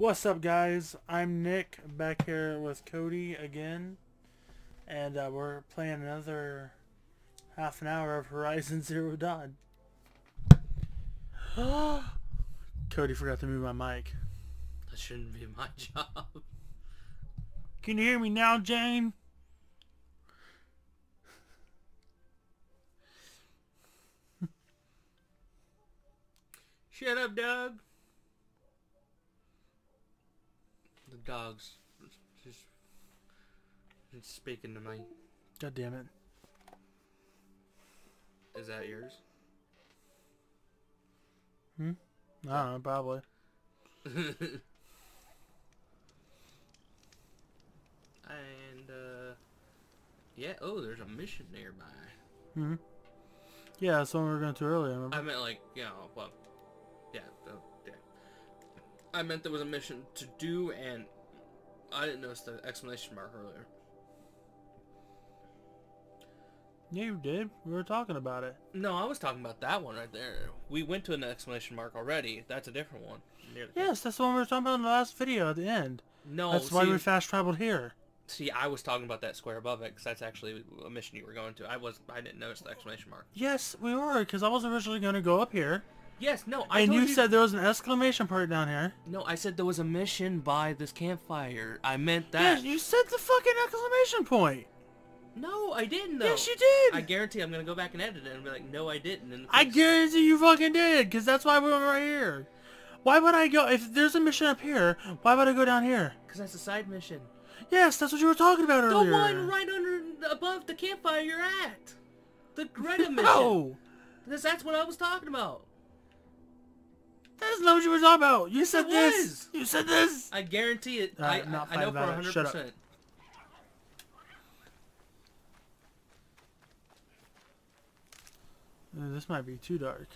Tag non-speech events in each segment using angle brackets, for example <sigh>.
What's up, guys? I'm Nick, back here with Cody again, and uh, we're playing another half an hour of Horizon <laughs> Zero Dawn. <gasps> Cody forgot to move my mic. That shouldn't be my <laughs> job. Can you hear me now, Jane? Shut up, dog. The dog's just, just speaking to me. God damn it. Is that yours? Hmm? I don't know, probably. <laughs> and uh, yeah. Oh, there's a mission nearby. Hmm? Yeah, that's the one we were going to earlier, remember? I meant like you know, well, yeah, yeah. I meant there was a mission to do, and I didn't notice the exclamation mark earlier. Yeah, you did. We were talking about it. No, I was talking about that one right there. We went to an exclamation mark already. That's a different one. Yes, that's the one we were talking about in the last video at the end. No, that's why we fast traveled here. see, I was talking about that square above it because that's actually a mission you were going to. I was, I didn't notice the exclamation mark. Yes, we were, because I was originally going to go up here. Yes, no, I and told you, said there was an exclamation part down here. no. I said there was a mission by this campfire. I meant that. Yes, you said the fucking exclamation point. No, I didn't though. Yes, you did. I guarantee I'm gonna go back and edit it and be like, no, I didn't. And I guarantee you fucking did, because that's why we were right here. Why would I go, if there's a mission up here, why would I go down here? Cause that's a side mission. Yes, that's what you were talking about The earlier. one right under, above the campfire you're at. The Greta <laughs> mission. No, Because that's what I was talking about. That's not what you were talking about. You said It this. was. You said this. I guarantee it. Uh, I, not I, I know for about it. hundred Shut up. This might be too dark.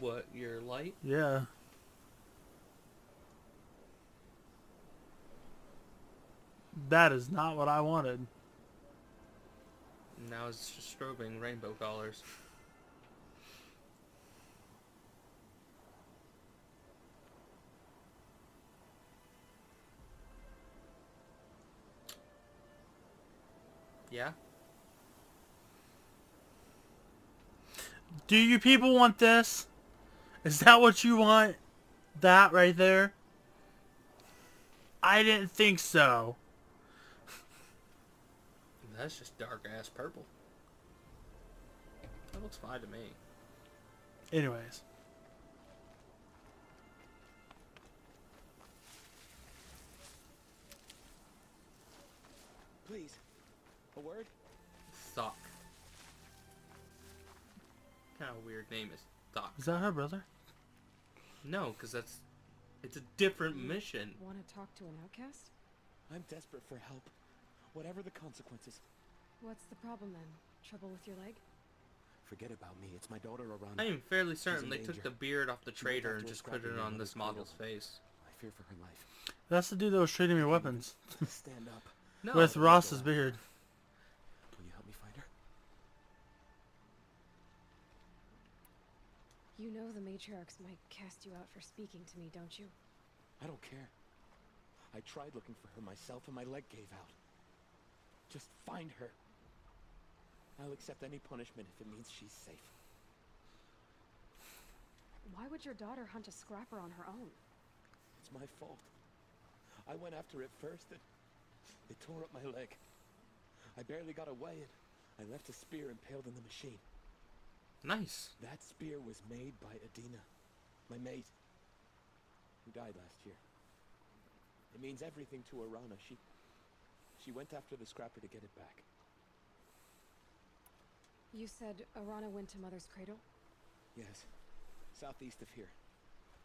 What your light? Yeah. That is not what I wanted. Now it's just strobing rainbow colors. Yeah. Do you people want this? Is that what you want? That right there? I didn't think so. That's just dark ass purple. That looks fine to me. Anyways. A word? Thok. Kind of weird name is Thok. Is that her brother? No, because that's it's a different hmm. mission. Want to talk to an outcast? I'm desperate for help, whatever the consequences. What's the problem then? Trouble with your leg? Forget about me. It's my daughter Arana. I am fairly certain in they took the beard off the She went trader and just put it on this a cradle. model's face. I fear for her life. That's the dude that was trading me weapons. Stand up. No, With Rost's beard. Will you help me find her? You know the matriarchs might cast you out for speaking to me, don't you? I don't care. I tried looking for her myself and my leg gave out. Just find her. I'll accept any punishment if it means she's safe. Why would your daughter hunt a scrapper on her own? It's my fault. I went after it first and it tore up my leg. I barely got away and I left a spear impaled in the machine. Nice. That spear was made by Adina, my mate, who died last year. It means everything to Arana. She, she went after the scrapper to get it back. You said Arana went to Mother's Cradle? Yes, southeast of here.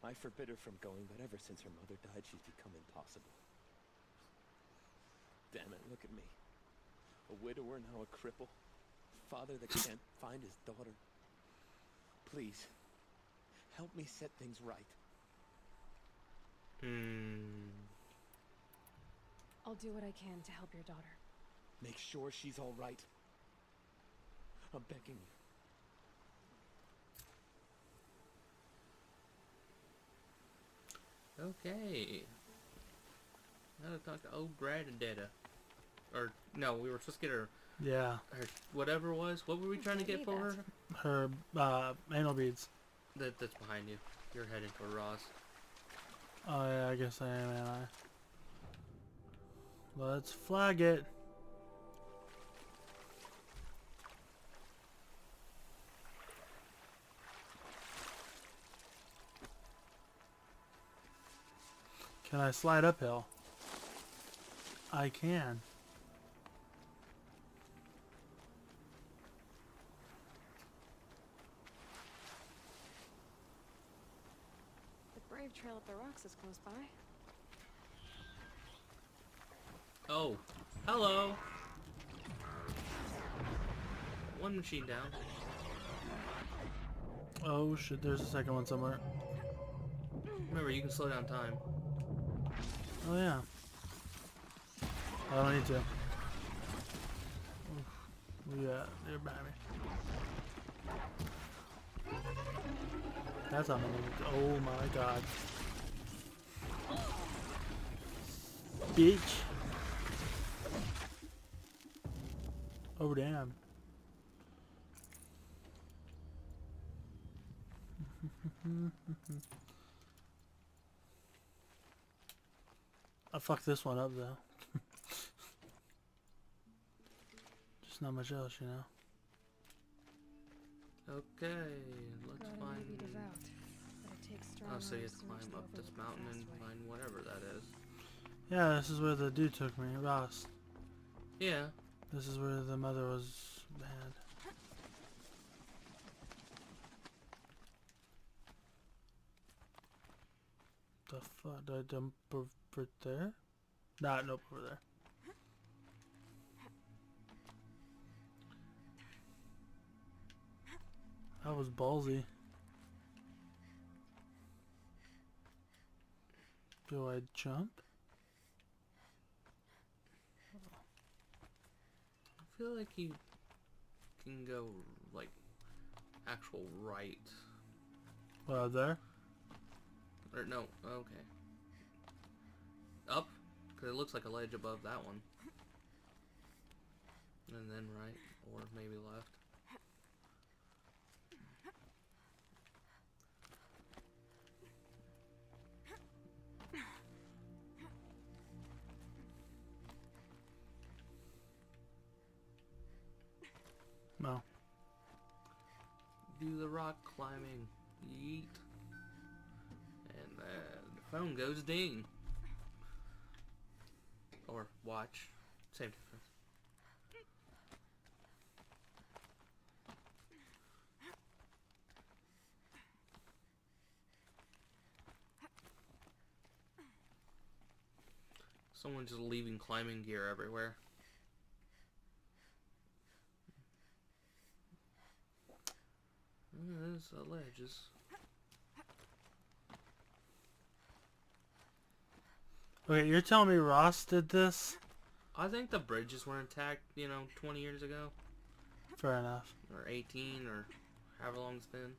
I forbid her from going, but ever since her mother died, she's become impossible. Damn it, look at me. A widower, now a cripple. Father that can't find his daughter. Please, help me set things right. Hmm. I'll do what I can to help your daughter. Make sure she's all right. I'm begging you. Okay. Now to talk to old Granddada. Or, no, we were supposed to get her, Yeah, her whatever it was. What were we trying to get for her? her uh, anal beads. That, that's behind you. You're heading for Rost. Oh yeah, I guess I am, am I? Let's flag it. Can I slide uphill? I can. The Brave Trail up the rocks is close by. Oh, hello. One machine down. Oh shit, there's a second one somewhere. Remember, you can slow down time. Oh yeah. I don't need to. Oof. Yeah, they're behind me. That's how many. Oh my god. Bitch. Oh damn. <laughs> I fucked this one up though. <laughs> Just not much else, you know. Okay, let's Grotto may find. be it takes oh, strong Oh, so you have to to climb up this mountain and way. find whatever that is. Yeah, this is where the dude took me, Rost. Yeah. This is where the mother was bad. The fuck? Did I dump over there? Nah, nope, over there. That was ballsy. Do I jump? Feel like you can go like actual right. Well, there? Or no, okay. Up? Because it looks like a ledge above that one. And then right, or maybe left. Do the rock climbing. Yeet. And the phone goes ding. Or watch. Same difference. Someone just leaving climbing gear everywhere. Uh, a ledges. Okay, you're telling me Rost did this? I think the bridges were intact, you know, 20 years ago. Fair enough. Or 18, or however long it's been.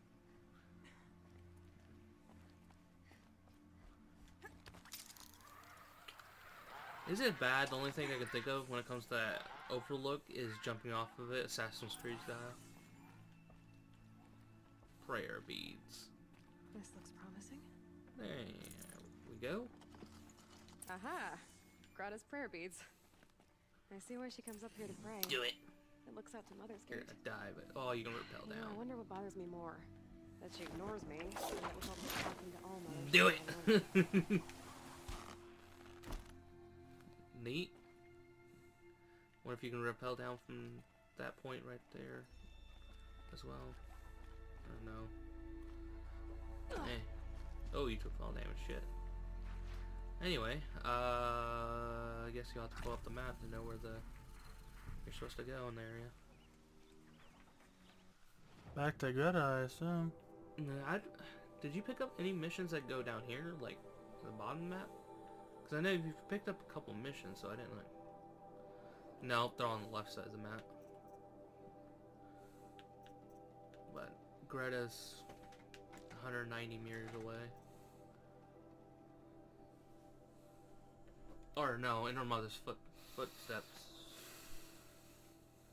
Is it bad? The only thing I can think of when it comes to that overlook is jumping off of it, Assassin's Creed style. Prayer beads. This looks promising. There we go. Aha! Grata's prayer beads. I see why she comes up here to pray. Do it. It looks out to Mother's You're Gate. gonna die, but oh, you can rappel You know, I wonder what bothers me more. That she ignores me, or that me talking to. Do it. <laughs> Neat. What if you can rappel down from that point right there as well? Know. Eh. Oh, you took fall damage. Shit. Anyway, uh, I guess you'll have to pull up the map to know where the you're supposed to go in the area. Back to Greta, I assume. I did you pick up any missions that go down here, like the bottom map? Because I know you've picked up a couple missions, so I didn't like. No, they're on the left side of the map. Greta's 190 meters away. Or no, in her mother's foot footsteps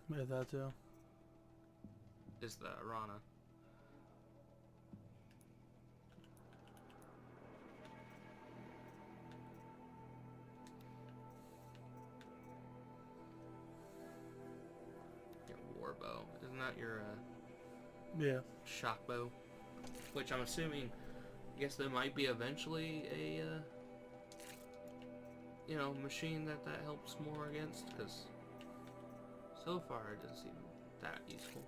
Yeah, that too. is the Rana. Your war bow. Isn't that your uh, Yeah. shock bow? Which I'm assuming, I guess there might be eventually a, uh, you know, machine that that helps more against, because so far it doesn't seem that useful.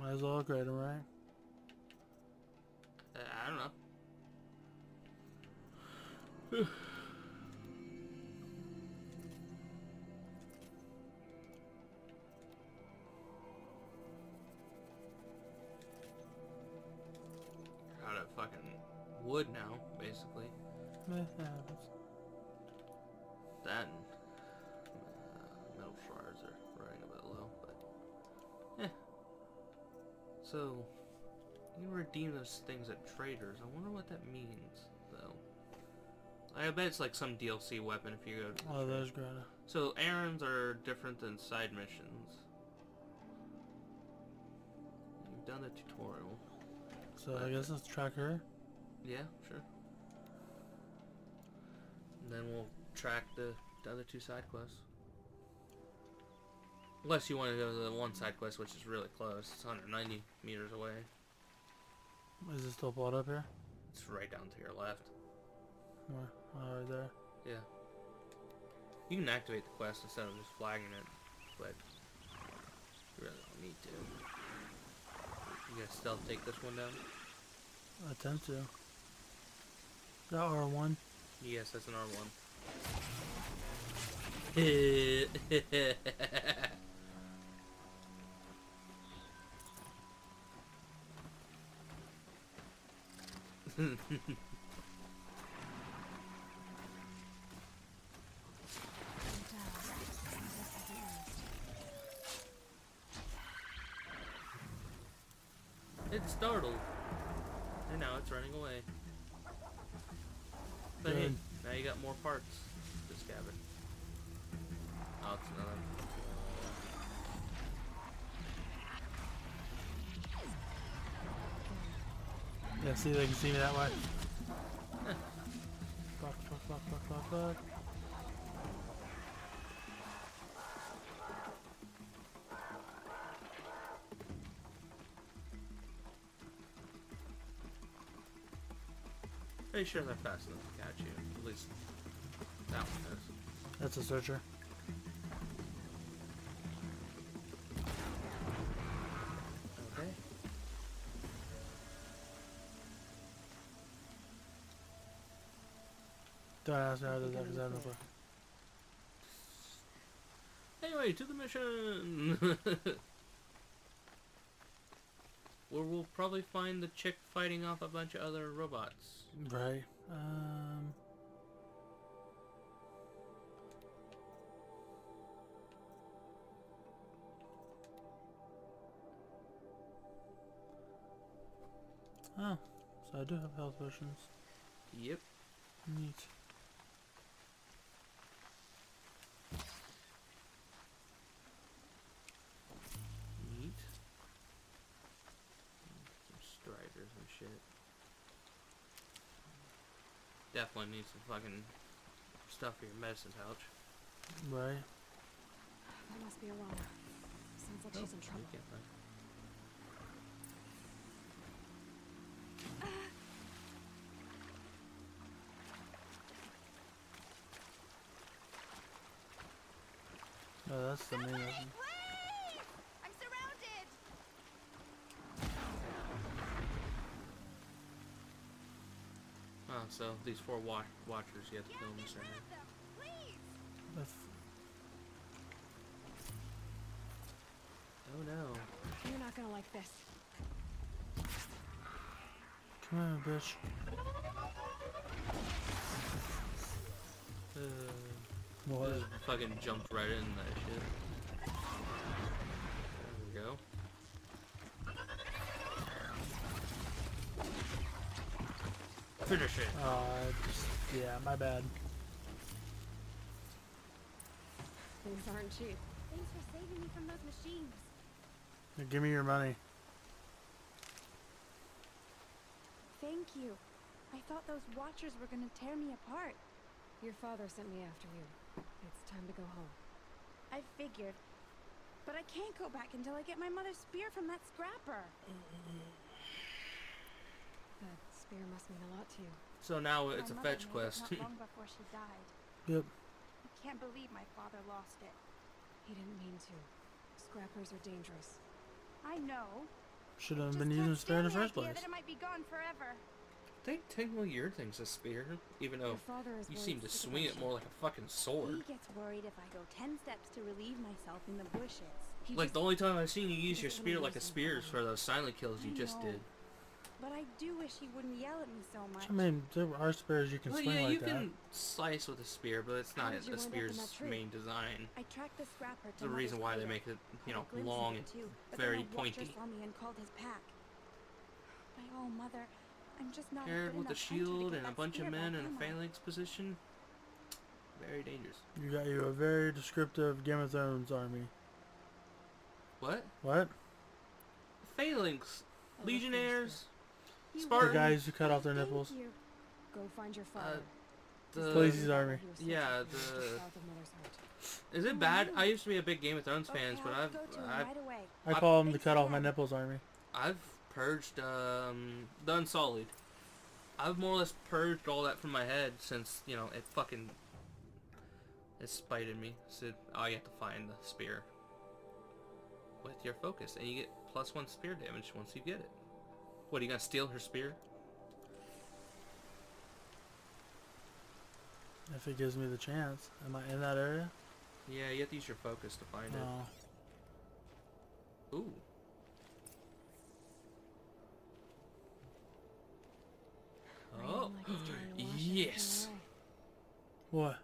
Might as well upgrade him, right? Uh, I don't know. <sighs> <sighs> <sighs> So you can redeem those things at traders. I wonder what that means, though. I bet it's like some DLC weapon if you go. To Oh, there's Greta. So errands are different than side missions. You've done the tutorial. So I guess let's track her. Yeah, sure. And then we'll track the, the other two side quests. Unless you want to go to the one side quest, which is really close. It's 190 meters away. Is it still brought up here? It's right down to your left. Where? Oh, right there. Yeah. You can activate the quest instead of just flagging it, but you really don't need to. You gonna stealth take this one down? Attempt to. That R1. Yes, that's an R1. <laughs> <laughs> <laughs> it's startled. And now it's running away. But hey, now you got more parts to scavenge. Yeah, see, if they can see me that way. fuck, fuck, fuck, fuck, fuck, fuck. Pretty sure they're fast enough to catch you. At least that one is. That's a searcher. Don't ask me how to do that because I have no clue. Anyway, to the mission! <laughs> Where we'll probably find the chick fighting off a bunch of other robots. Right. Um. Oh, so I do have health potions. Yep. Neat. Neat. Some striders and shit. Definitely need some fucking stuff for your medicine pouch. Right. That must be Alana. Sounds like Oh, she's in trouble. can't find- Oh, that's the main weapon. I'm surrounded! Oh, so these four wa- watchers you have to Get kill in me this area. them, Oh no. You're not gonna like this. come on, bitch. Uh, What? just fucking jumped right in that shit. There we go. Finish it. Uh, just, yeah, my bad. Things aren't cheap. Thanks for saving me from those machines. Now Give me your money. Thank you. I thought those watchers were gonna tear me apart. Your father sent me after you. It's time to go home. I figured. But I can't go back until I get my mother's spear from that scrapper. That spear must mean a lot to you. So now it's a My mother fetch made it quest. Not long before she died. <laughs> Yep. I can't believe my father lost it. He didn't mean to. Scrappers are dangerous. I know. Should have been can't using spare in the stand first idea place. That it might be gone forever. I think technically your thing's a spear, even though Your father is you seem to swing it more like a fucking sword. He gets worried if I go ten steps to relieve myself in the bushes. He Like just- the only time I've seen you use your spear like a spear is for those silent kills you just did. But I do wish he wouldn't yell at me so much. I mean, there are spares you can Well, swing yeah, like you that. can slice with a spear, but it's How not did you a wind up in that spear's tree? main design. I tracked the scrapper to The reason why they make it, you know, long and too, very then a watcher pointy. saw me and called his pack. My oh mother, I'm just not a Paired good with a enough hunter to shield get and a that bunch of spear men back, in a am I? phalanx position. Very dangerous. You got you a very descriptive Game of Thrones army. What? What? Phalanx, I love legionnaires. You The guys who cut off their nipples. Go find your Uh, father. the Khaleesi's army. He was searching Yeah, for you just the- south of Mother's Heart. Is it bad? I used to be a big Game of Thrones Okay, fans, but I'll I've go to him I've right. I I- call them the Thanks cut off for my that. nipples army. I've purged um the Unsullied. I've more or less purged all that from my head since you know it fucking it spited me. So oh, you have to find the spear with your focus, and you get plus one spear damage once you get it. What are you gonna steal her spear? If it gives me the chance. Am I in that area? Yeah, you have to use your focus to find No. it. Oh. Ooh. Oh, like it's trying <gasps> to wash everything yes. What?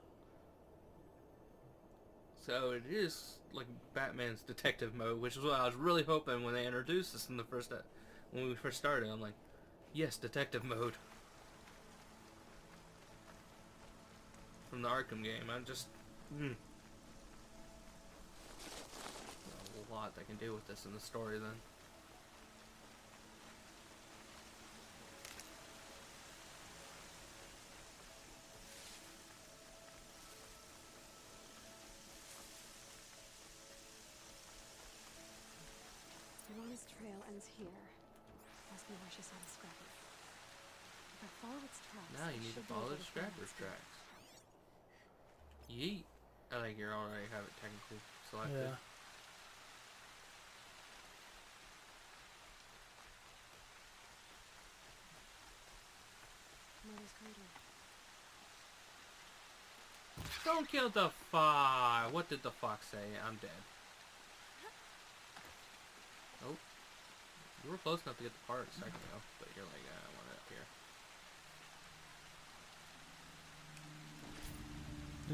So it is like Batman's detective mode, which is what I was really hoping when they introduced this in the first when we first started. I'm like, yes, detective mode from the Arkham game. I'm just mm. a lot they can do with this in the story. Then Arana's trail ends here. Must be where she saw the scrapper. If I follow its tracks, now I you need to should be follow the to find scrapper's tracks. Yeet. I think you already have it technically selected. Yeah. Mother's cradle. Don't kill the fox. What did the fox say? I'm dead. Oh. You were close enough to get the part a second ago, but you're like, "Ah, I want it up here.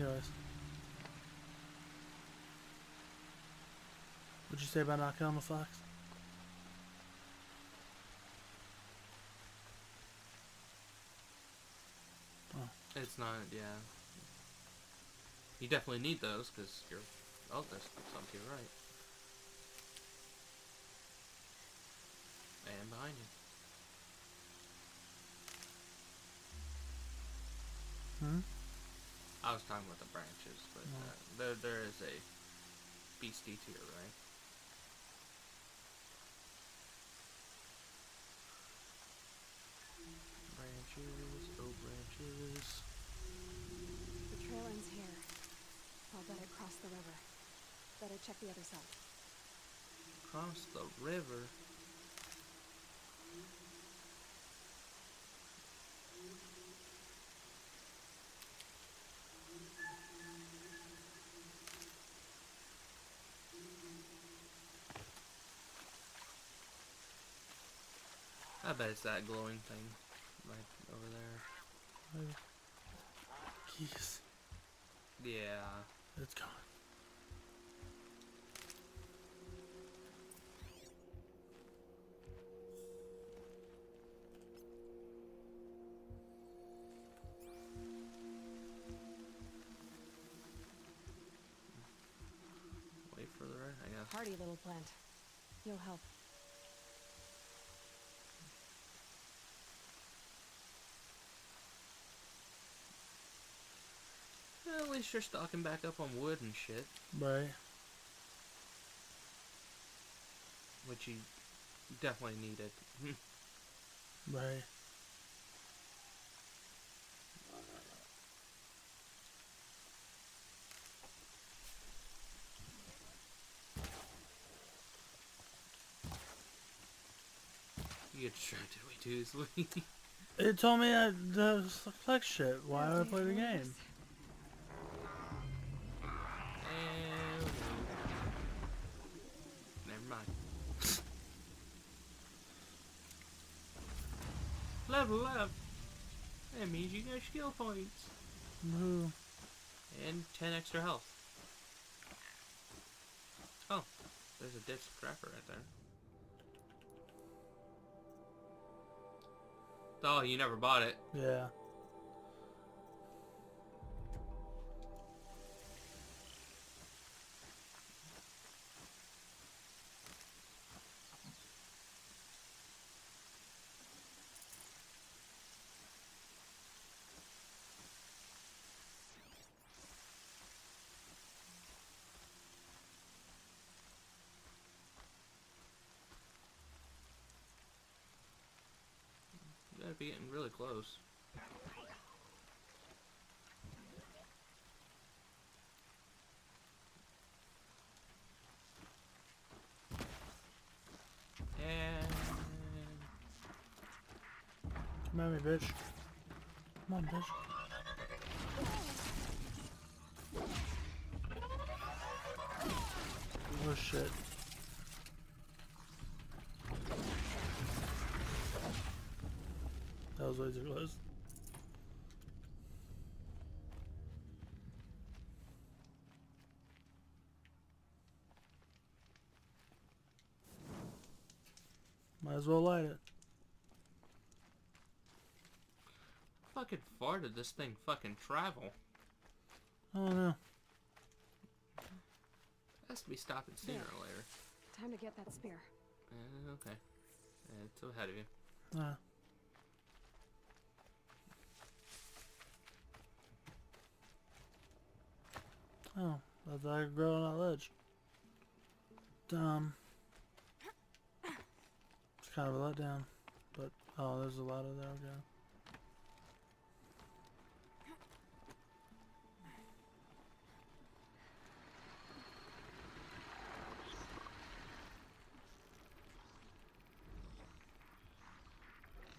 Anyways. What'd you say about not killing the fox? It's not, yeah. You definitely need those, because you're... Oh, there's some to your right. And behind you. Hmm? I was talking about the branches, but uh, there there is a beastie to your right. Branches, oh branches. The trail ends here. I'll bet it crossed the river. Better check the other side. Across the river. bet it's that glowing thing right over there. Keys. Yeah. It's gone. Wait for the right, I guess. Hardy little plant. You'll help. Least you're stocking back up on wood and shit, Right. which you definitely needed. <laughs> Right. you get distracted way too easily. <laughs> It told me I to collect shit. Why would I play the game? And... Never mind. Level up. That means you get skill points. And 10 extra health. Oh, there's a dead scrapper right there. Oh, you never bought it. Yeah. Gotta be getting really close. And Come at me, bitch. Come on, bitch. Oh shit. That was way too close. Might as well light it. fucking far did this thing fucking travel? Oh no. has to be stopping sooner There. or later. Time to get that spear. Uh, okay. Uh, it's ahead of you. Ah. Oh, I thought I could grow on that ledge. Dumb. It's kind of a letdown, but oh, there's a lot of there. Okay.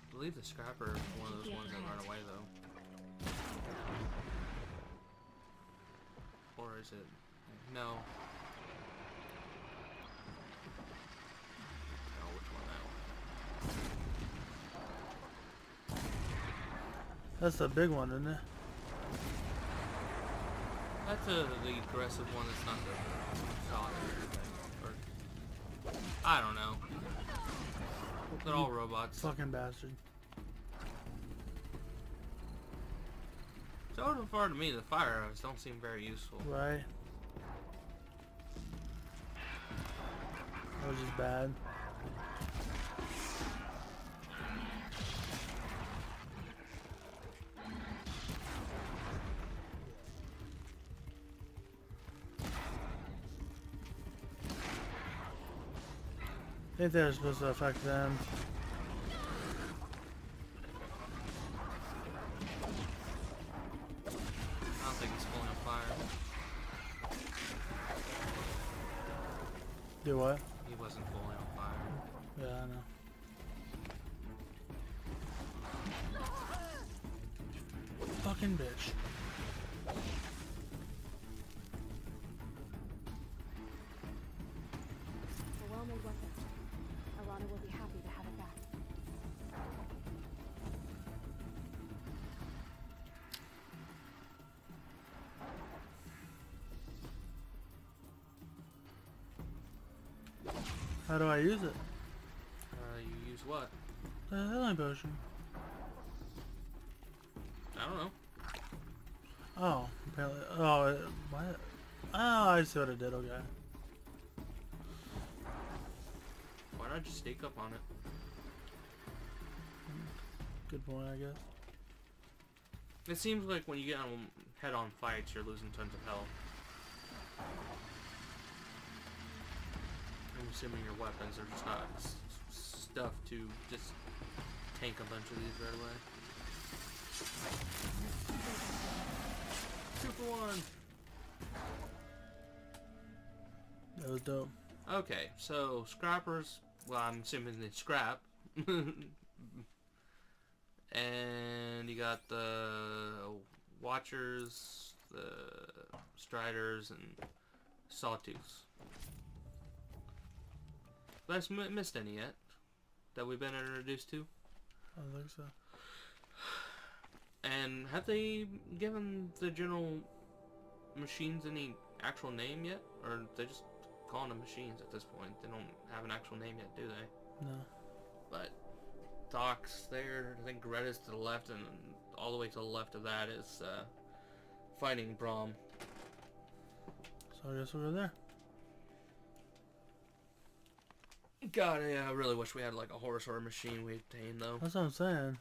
I believe the scrapper one of those ones that run away though. Or is it? No. Which one that That's the big one, isn't it? That's a, the aggressive one that's not the solid or anything. Or, I don't know. They're all robots. Fucking bastard. So far to me, the fire arrows don't seem very useful. Right. That was just bad. I think they're supposed to affect them. Yeah, I know. Fucking bitch. A well-made weapon. Arana will be happy to have it back. How do I use it? What? The healing potion. I don't know. Oh, apparently. Oh, it, what? Oh, I see what it did. Okay. not I just stake up on it? Good point, I guess. It seems like when you get on head-on fights, you're losing tons of health. I'm assuming your weapons are just not stuff to just tank a bunch of these right away. Two for one. That was dope. Okay, so scrappers. Well, I'm assuming they scrap. <laughs> and you got the watchers, the striders, and sawtooths. Have I missed any yet that we've been introduced to? I don't think so. And have they given the general machines any actual name yet, or they just calling them machines at this point? They don't have an actual name yet, do they? No. But Doc's there. I think Greta's to the left, and all the way to the left of that is uh, fighting Brom. So I guess we'll go there. God, yeah, I really wish we had like a horse or a machine we tame though. That's what I'm saying.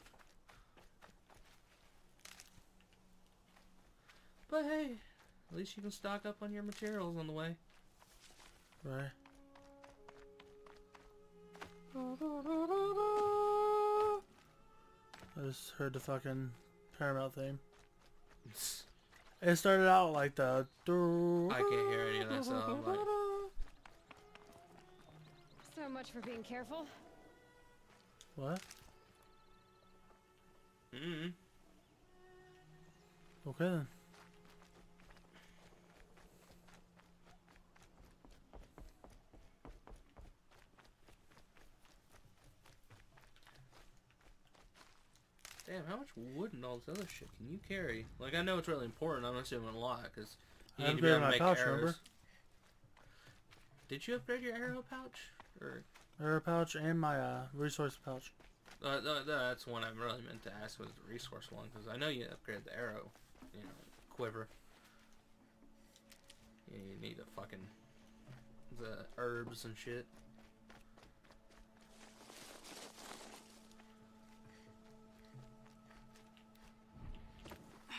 But hey, at least you can stock up on your materials on the way. Right. I just heard the fucking Paramount theme. <laughs> It started out like the. I can't hear any of that. I'm like, So much for being careful. What? mm Okay then. Damn, how much wood and all this other shit can you carry? Like, I know it's really important. I'm assuming a lot because you I need to be able to make pouch, arrows. remember? Did you upgrade your arrow pouch? Or Arrow pouch and my uh, resource pouch. uh, th- that's one I really meant to ask was the resource one because I know you upgraded the arrow, you know, quiver. Yeah, you need the fucking the herbs and shit. <sighs> I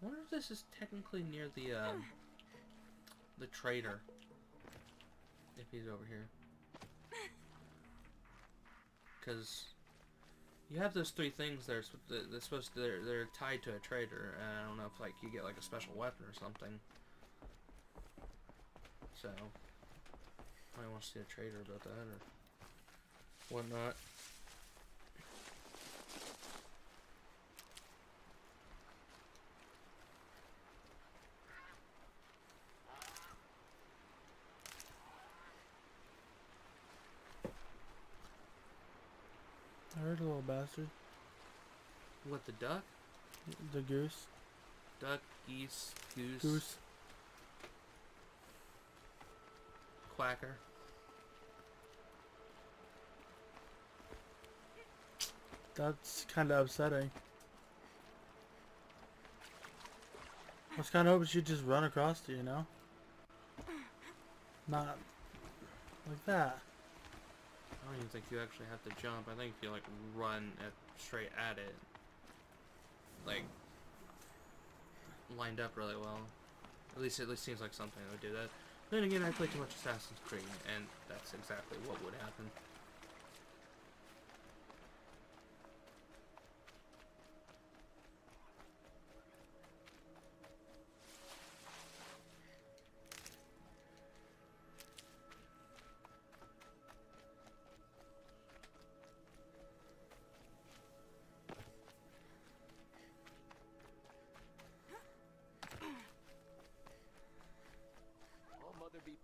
wonder if this is technically near the um, the trader. If he's over here. Because you have those three things that are they're supposed to they're, they're tied to a trader, and I don't know if like you get like a special weapon or something. So I want to see a trader about that or whatnot. Little bastard. What the duck? The goose. Duck, geese, goose, Goose. quacker. That's kind of upsetting. I was kind of hoping she'd just run across it, you know? Not like that. I don't even think you actually have to jump. I think if you like run at straight at it, like lined up really well. At least it at least seems like something would do that. Then again, I play too much Assassin's Creed, and that's exactly what would happen.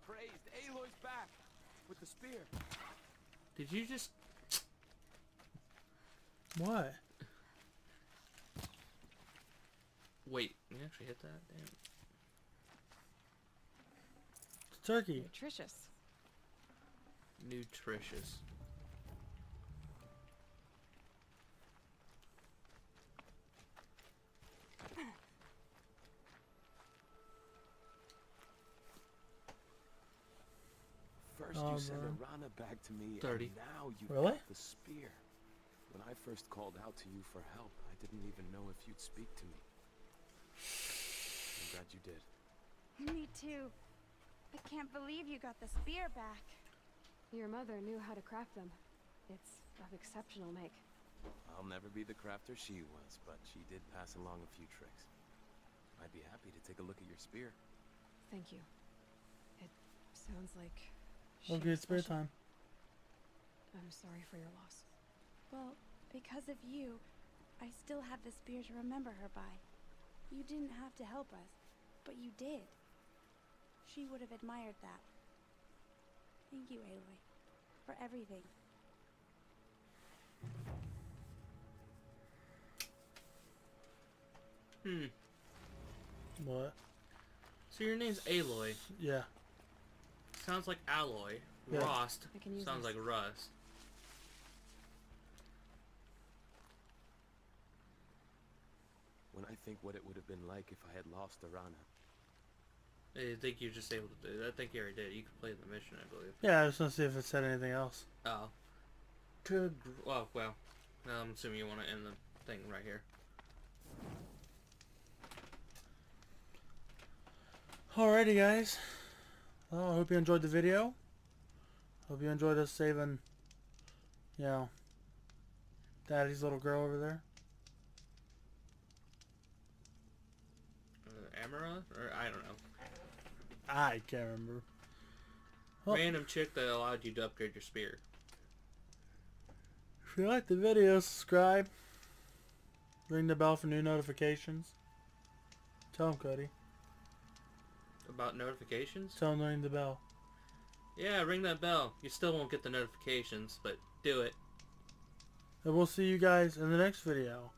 Praised. Aloy's back with the spear. Did you just? What? Wait, you actually hit that? Damn. It's turkey. Nutritious. Nutritious. You sent bro. Arana back to me, 30. and now you Really? got the spear. When I first called out to you for help, I didn't even know if you'd speak to me. I'm glad you did. Me too. I can't believe you got the spear back. Your mother knew how to craft them. It's of exceptional make. I'll never be the crafter she was, but she did pass along a few tricks. I'd be happy to take a look at your spear. Thank you. It sounds like. Okay, shit's spare special. time. I'm sorry for your loss. Well, because of you, I still have the spear to remember her by. You didn't have to help us, but you did. She would have admired that. Thank you, Aloy, for everything. Hmm. What? So your name's Aloy. Yeah. Sounds like alloy. Yeah. Rost. I can use Sounds this. like rust. When I think what it would have been like if I had lost Arana, I think you're just able to do that. I think you already did. You can play the mission, I believe. Yeah, I was gonna see if it said anything else. Oh. Good. gr- Oh, well. I'm assuming you want to end the thing right here. Alrighty, guys. Well, I hope you enjoyed the video. Hope you enjoyed us saving, you know, Daddy's little girl over there. Uh, Amara? Or I don't know. I can't remember. Well- Random chick that allowed you to upgrade your spear. If you liked the video, subscribe. Ring the bell for new notifications. Tell him, Cody. About notifications? Tell him to ring the bell. Yeah, ring that bell. You still won't get the notifications, but do it. And we'll see you guys in the next video.